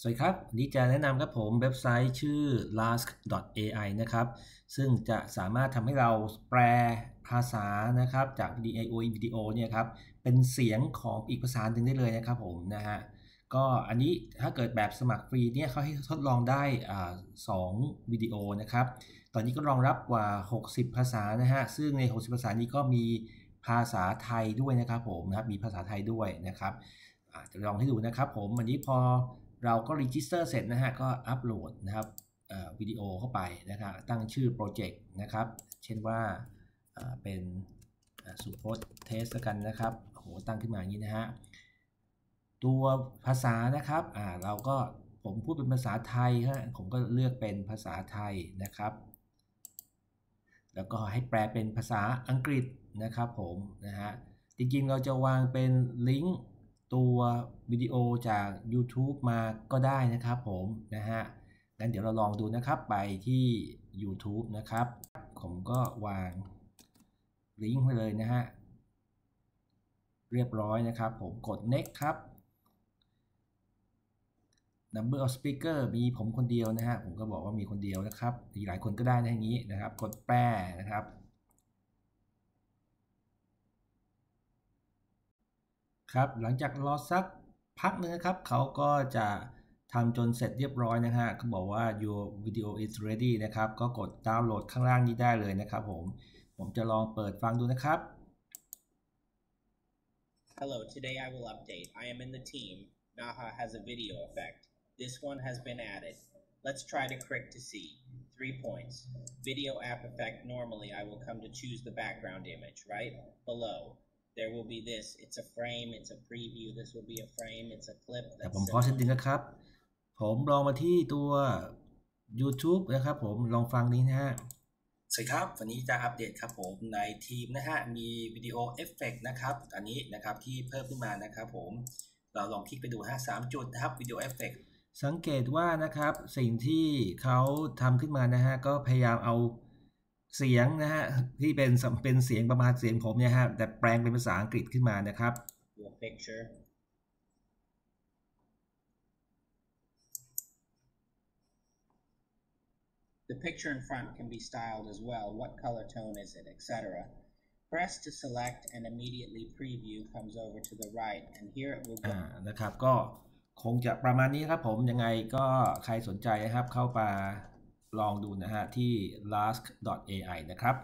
สวัสดีครับวันนี้จะแนะนำครับผมเว็บไซต์ชื่อ lask.ai นะครับ ซึ่งจะสามารถทำให้เราแปลภาษานะครับจากวิดีโอวิดีโอเนี่ยครับเป็นเสียงของอีกภาษาหนึ่งได้เลยนะครับผมนะฮะก็อันนี้ถ้าเกิดแบบสมัครฟรีเนี่ยเขาให้ทดลองได้สองวิดีโอนะครับ ตอนนี้ก็รองรับกว่า 60 ภาษานะฮะซึ่งใน 60 ภาษานี้ก็มีภาษาไทยด้วยนะครับผมนะครับมีภาษาไทยด้วยนะครับจะลองให้ดูนะครับผมวันนี้พอ เราก็ register เสร็จนะฮะก็อัปโหลดนะครับวิดีโอเข้าไปนะครับตั้งชื่อ project นะครับ เช่นว่าเป็น suppose test กันนะครับโหตั้งขึ้นมาอย่างนี้นะฮะตัวภาษานะครับอ่าเราก็ผมพูดเป็นภาษาไทยฮะผมก็เลือกเป็นภาษาไทยนะครับ แล้วก็ให้แปลเป็นภาษาอังกฤษนะครับผมนะฮะจริงๆเราจะวางเป็นลิงก์ ตัววิดีโอจาก YouTube มาก็ได้นะครับผมนะฮะงั้นเดี๋ยวเราลองดูนะครับไปที่ YouTube นะครับ ผมก็วางลิงก์ไปเลยนะฮะเรียบร้อยนะครับ ผมกด next ครับ number of speaker มีผมคนเดียวนะฮะ ผมก็บอกว่ามีคนเดียวนะครับมีหลายคนก็ได้นะอย่างนี้นะครับ กดแปลนะครับ ครับหลังจากรอสักพักนึงนะครับเขาก็จะทำจนเสร็จเรียบร้อยนะฮะเขาบอกว่า your video is ready นะครับก็กดดาวน์โหลดข้างล่างนี้ได้เลยนะครับผมผมจะลองเปิดฟังดูนะครับ Hello, today I will update. I am in the team. Naha has a video effect. This one has been added. Let's try to click to see. Three points. Video app effect. Normally, I will come to choose the background image, right? Below. There will be this it's a frame it's a preview this will be a frame it's a clip แต่ผมพอเซตติ้งนะครับ ผมลองมาที่ตัว YouTube นะครับผมลองฟังนี้นะฮะสวัสดีครับ วันนี้จะอัปเดตครับผมในทีมนะฮะ มีวิดีโอเอฟเฟกนะครับ อันนี้นะครับที่เพิ่มขึ้นมานะครับผมเราลองคลิกไปดูฮะสามจุดนะครับวิดีโอเอฟเฟกสังเกตว่านะครับสิ่งที่เขาทำขึ้นมานะฮะ ก็พยายามเอา เสียงนะฮะที่เป็นเป็นเสียงประมาณเสียงผมเนี่ยฮะแต่แปลงเป็นภาษาอังกฤษขึ้นมานะครับ picture The picture in front can be styled as well. What color tone is it, etc. Press to select and immediately preview comes over to the right and here it will go นะครับก็คงจะประมาณนี้ครับผมยังไงก็ใครสนใจนะครับเข้ามา ลองดูนะฮะที่ lask.ai นะครับ